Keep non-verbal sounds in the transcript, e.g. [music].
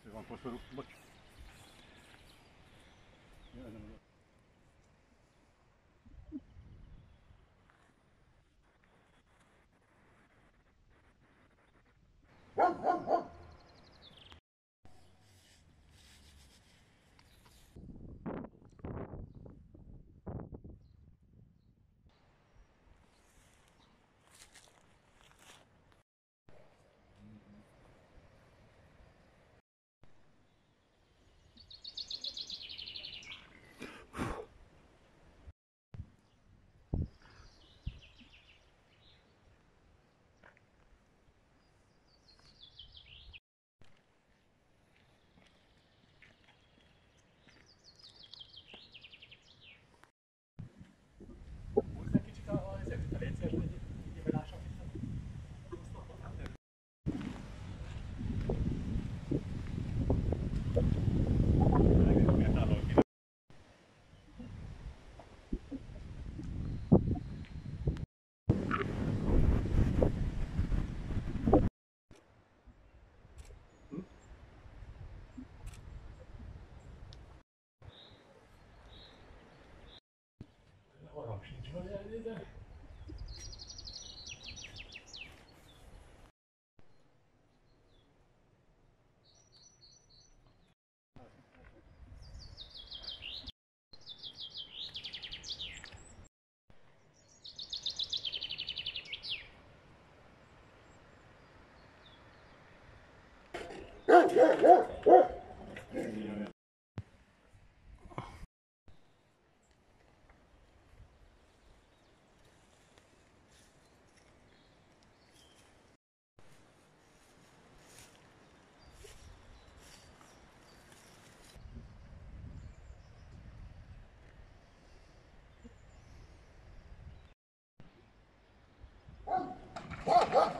Если вам просто Arra sincs vagy Ha [laughs] ha!